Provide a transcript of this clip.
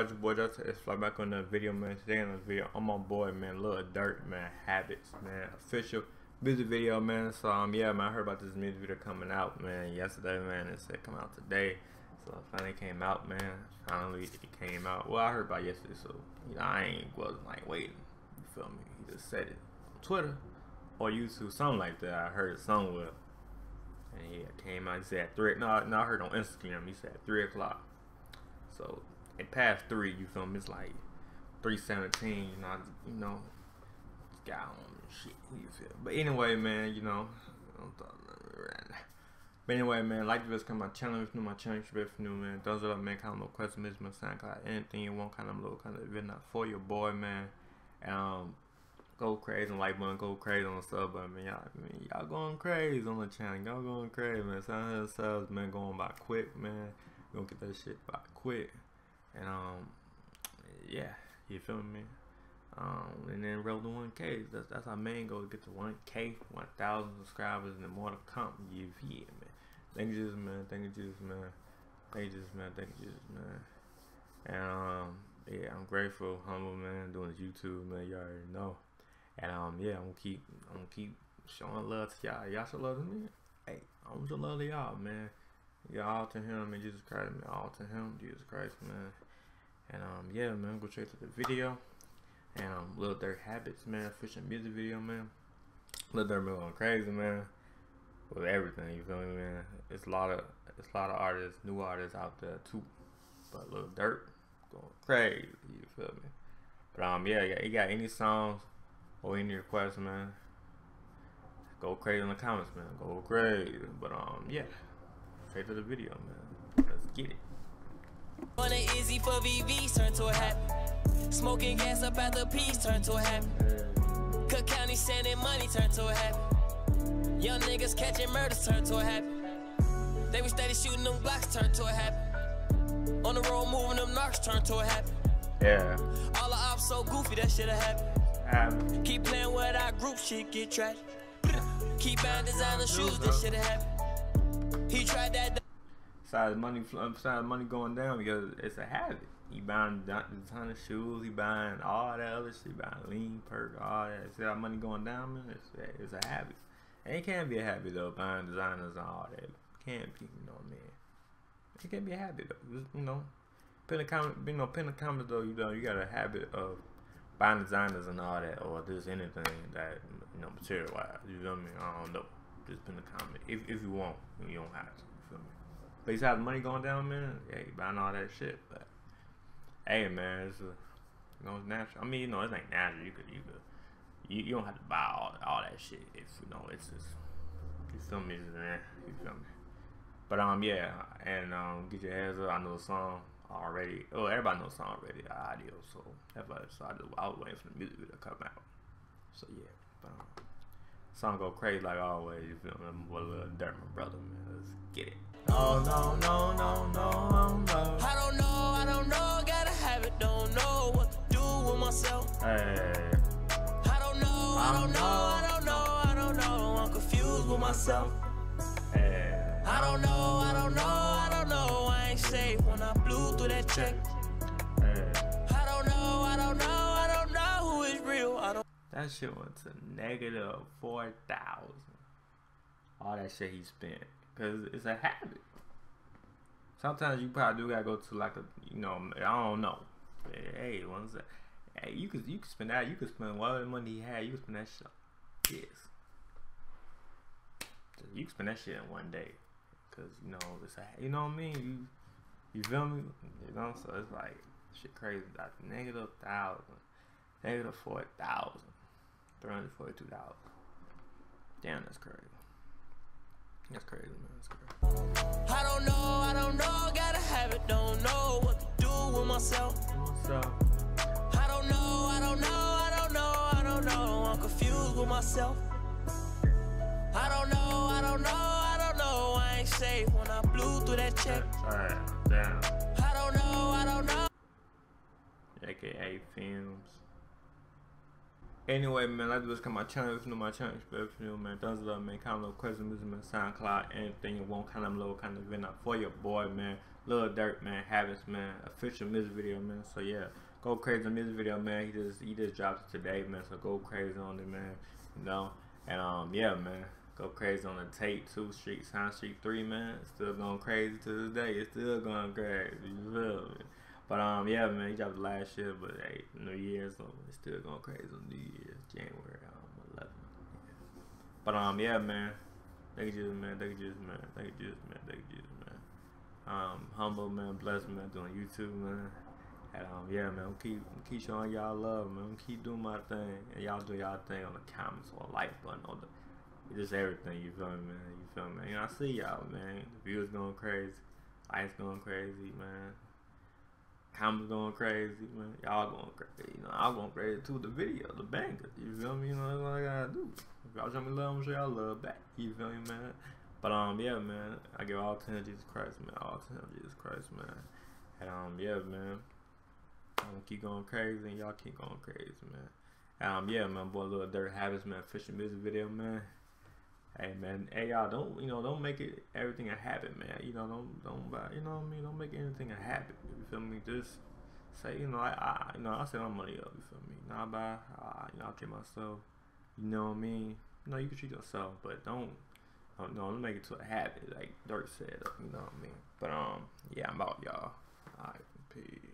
about boy Just it's fly back on the video man. Today in the video, I'm on boy man, Lil Durk, man, habits man, official music video man. So um yeah man, I heard about this music video coming out man yesterday man. It said come out today, so it finally came out man. Finally it came out. Well I heard about yesterday, so you know I ain't wasn't like waiting. You feel me? He just said it on Twitter or YouTube, something like that. I heard it somewhere. And yeah, came out. He said three. No, no, I heard on Instagram. He said three o'clock. So it past three, you feel me? It's like three seventeen. You know, you know, got on shit. You feel? But anyway, man, you know, but anyway, man, like this, come my channel, if you' new my channel, if you new, man. Those are man, kind of little question, my SoundCloud, anything you want, kind of little kind of event for your boy, man. Um, go crazy on like button, go crazy on the sub button, man. Y'all, man, y'all going crazy on the channel, y'all going crazy, man. Some subs, man, going by quick, man gonna get that shit by quick. And um, yeah, you feel me? Um, and then roll to 1K. That's that's our main goal to get to 1K, 1,000 subscribers, and more to come. You feel me? Thank you, Jesus, man. Thank you, Jesus, man. Thank you, Jesus, man. Thank you, Jesus, man. And um, yeah, I'm grateful, humble, man. Doing this YouTube, man. You already know. And um, yeah, I'm gonna keep, I'm gonna keep showing love to y'all. Y'all show love to me. Hey, I'm show love to y'all, man. Yeah, all to him and Jesus Christ, man. All to him, Jesus Christ, man. And um, yeah, man, go straight to the video. And um, Lil Durk Habits, man, fishing music video, man. Lil Durk been going crazy, man. With everything, you feel me, man? It's a lot of it's a lot of artists, new artists out there too. But Lil Durk going crazy, you feel me? But um, yeah, yeah, you got any songs or any requests, man? Go crazy in the comments, man. Go crazy. But um, yeah. Straight to the video, man. Let's get it. On it easy for VVs turn to a habit. Smoking gas up at the piece turn to a habit. Cook County sending money turn to a habit. Young niggas catching murders turn to a habit. They was steady shooting them blocks turn to a habit. On the road moving them narcs turn to a habit. Yeah. All the ops so goofy that shit a happen. Keep playing with our group shit get trash. Keep buying designer shoes, this shit a happen. He tried that. Besides money, besides um, money going down because it's a habit. He buying a ton of shoes. He buying all that other shit. Buying lean perk, all that. See how money going down, man? It's, it's a habit. And it can be a habit though, buying designers and all that. It can be, you know, man. It can be a habit though. You know, pin a comment, you know, pin a comment though. You know, you got a habit of buying designers and all that, or just anything that you know, material wise. You know what I mean? I don't know. Just pin a comment if if you want. You don't have to. You feel me? But you have money going down, man. Yeah, you buying all that shit. But hey, man, it's a, you know it's natural. I mean, you know, it's ain't natural. You could you could you, you don't have to buy all all that shit. If you know, it's just you feel me, man. You feel me? But um, yeah, and um, get your hands up. I know the song already. Oh, everybody knows the song already. The audio, so everybody. So I, I was waiting for the music to come out. So yeah, but um. Song go crazy like always, you feel me? What a Lil Durk, my brother, man. Let's get it. No, no, no, no, no, no. I don't know, I don't know, gotta have it, don't know what to do with myself. Hey. I don't know, I don't know, I don't know, I don't know, I'm confused with myself. Hey. I don't know, I don't know, I don't know, I ain't safe when I blew through that check. That shit went to negative 4,000. All that shit he spent. Because it's a habit. Sometimes you probably do gotta go to like a, you know, I don't know. Hey, what's that? Hey, you could you could spend that. You could spend whatever money he had. You could spend that shit. Yes. You could spend that shit in one day, cause you know it's a, you know what I mean. You you feel me? You know, so it's like shit crazy. Like negative thousand, negative four thousand. $342. Damn, that's crazy. That's crazy, man. That's crazy. I don't know, I don't know, gotta have it, don't know what to do with myself. Myself. I don't know, I don't know, I don't know, I don't know, I'm confused with myself. I don't know, I don't know, I don't know, I ain't safe when I blew through that check. Alright, damn. I don't know, I don't know. AKA Films. Anyway, man, like to come my channel. If you know my channel, if you know, man, thumbs up, man. Comment, little question, music, man, SoundCloud, anything you want, kind of little kind of event up for your boy, man. Lil Durk, man, habits, man, official music video, man. So yeah, go crazy on music video, man. He just he just dropped it today, man. So go crazy on it, man. You know, and um, yeah, man. Go crazy on the tape, two street, Sound Street three, man. Still going crazy to this day. It's still going crazy. You feel me? But um, yeah, man, he dropped last year, but hey, New Year's, so it's still going crazy on New Year's, January um 11. Yeah. But um, yeah, man. Thank you, Jesus, man. Thank you, Jesus, man. Thank you, Jesus, man. Thank you, Jesus, man. Um, humble, man. Blessed, man. Doing YouTube, man. And um, yeah, man. I'm keep I'm keep showing y'all love, man. I'm keep doing my thing, and y'all do y'all thing on the comments or like button or the just everything, you feel me, man? You feel me? Know, I see y'all, man. The viewers going crazy. Lights going crazy, man. Comments going crazy, man. Y'all going crazy. You know, I'm going crazy too. The video, the banger. You feel me? You know, that's what I gotta do. If y'all show me love, I'm sure y'all love back. You feel me, man? But, um, yeah, man. I give all 10 Jesus Christ, man. All 10 Jesus Christ, man. And, um, yeah, man. I'm gonna keep going crazy and y'all keep going crazy, man. Um, yeah, man, boy, Lil Durk Habits, man, fishing music video, man. Hey man, hey y'all, don't you know? Don't make it everything a habit, man. You know, don't don't buy. You know what I mean? Don't make anything a habit. You feel me? Just say, you know, I, I you know, I set my money up. You feel me? Know, I buy. Uh, you know, I treat myself. You know what I mean? You know, you can treat yourself, but don't. Don't, don't make it to a habit, like Durk said. You know what I mean? But um, yeah, I'm out, y'all. All right, peace.